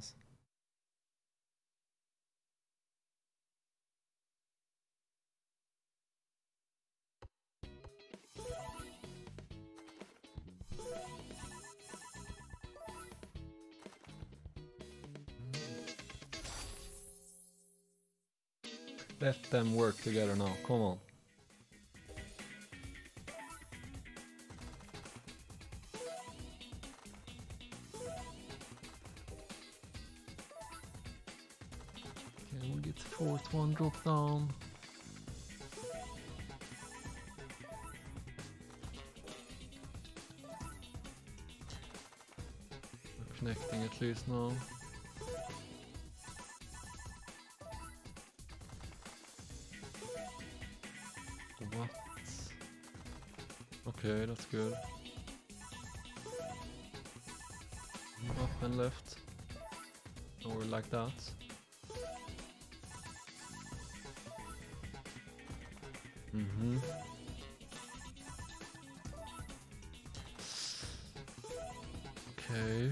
balance. Let them work together now, come on. Can we get the fourth one drop down? We're connecting at least now. What? Okay, that's good. Up and left. Or like that. Mm-hmm. Okay.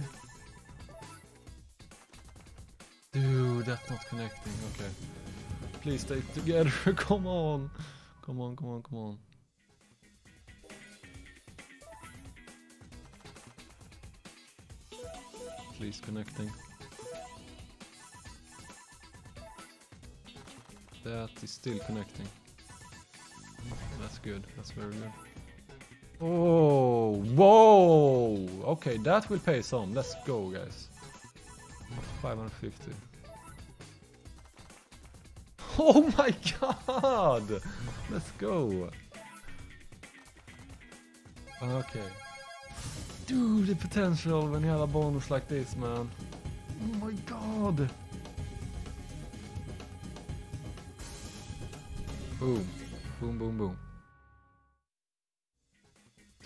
Dude, that's not connecting. Okay. Please stay together. come on. Come on, come on, come on. Please connecting. That is still connecting. That's good. That's very good. Oh, whoa! Okay, that will pay some. Let's go, guys. 550. Oh my god! Let's go. Okay. Dude, the potential when you have a bonus like this, man. Oh my god! Boom. Boom, boom, boom.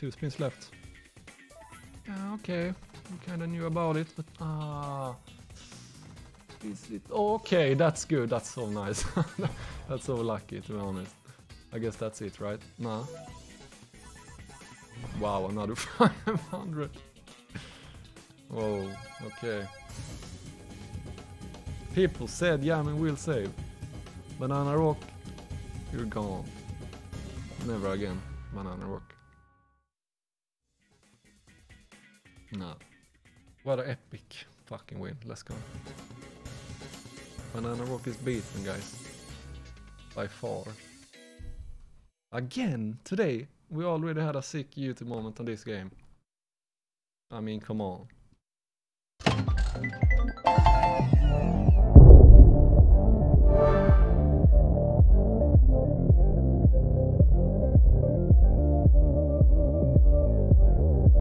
Two spins left. Yeah, okay. We kinda knew about it, but ah. Is it okay? That's good. That's so nice. that's so lucky, to be honest. I guess that's it, right? Nah. Wow, another 500. Whoa, okay. People said Jammin will save. Banana Rock, you're gone. Never again, Banana Rock. No. What an epic fucking win. Let's go. Banana Rock is beaten, guys. By far. Again, today, we already had a sick YouTube moment on this game. I mean, come on.